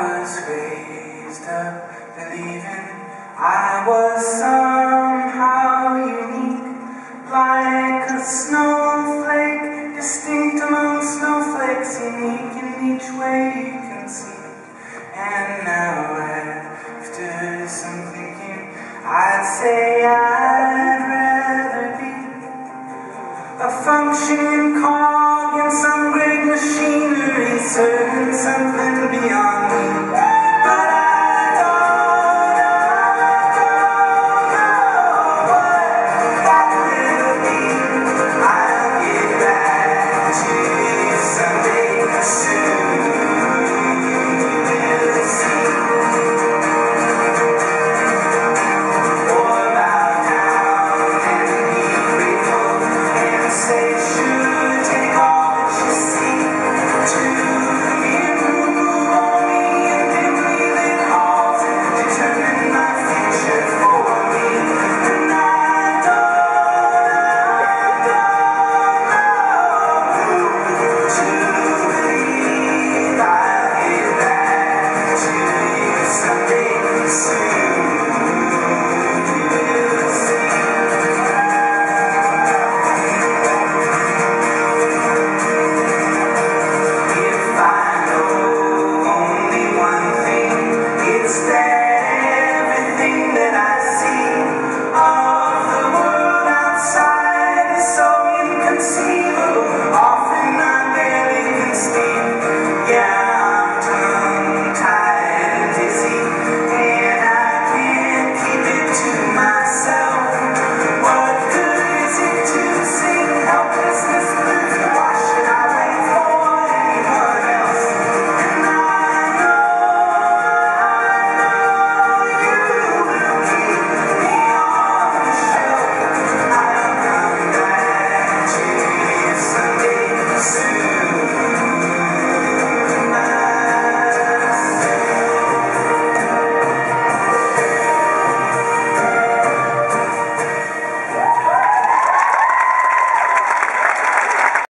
was raised up believing I was someone.